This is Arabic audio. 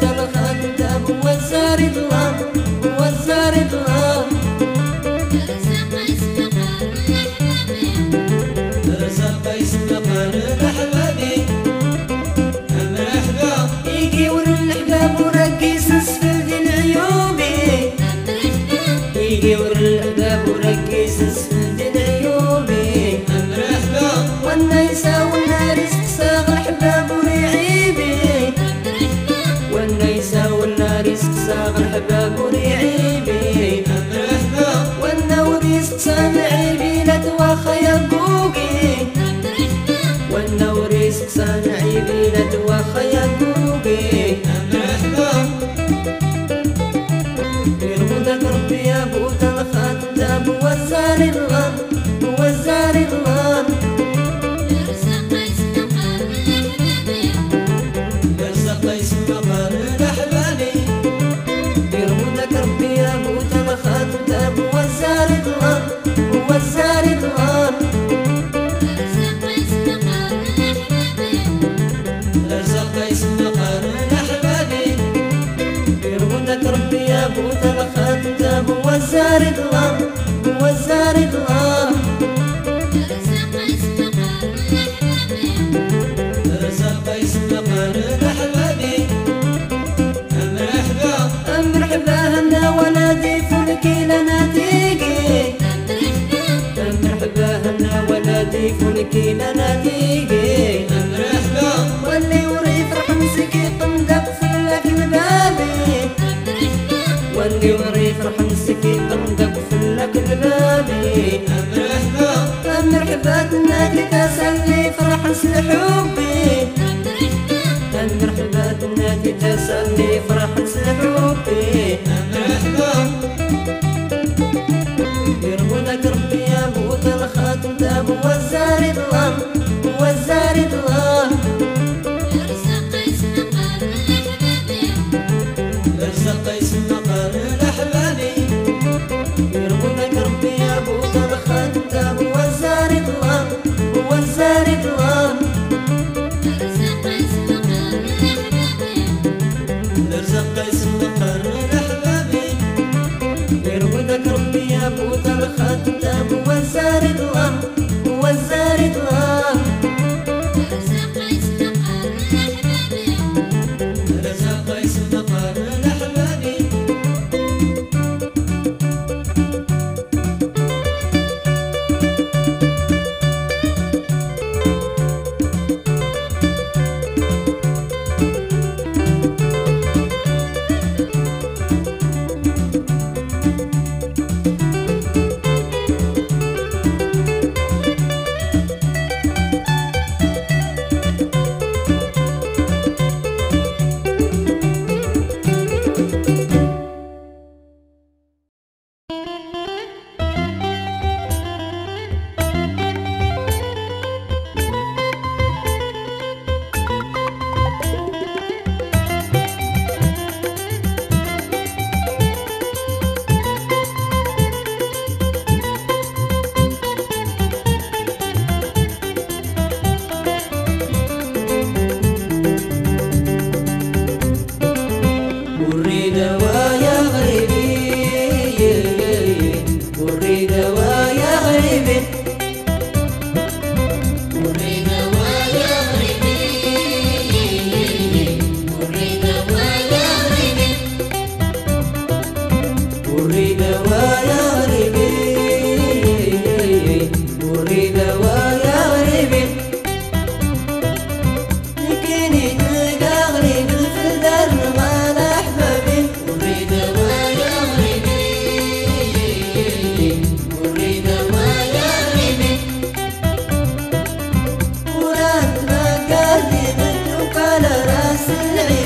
de los sarılan النادي تسمي فرح نسلم ربي يرمونك ربي يا بود الخاتم ده هو الزهر ظلام Hallelujah.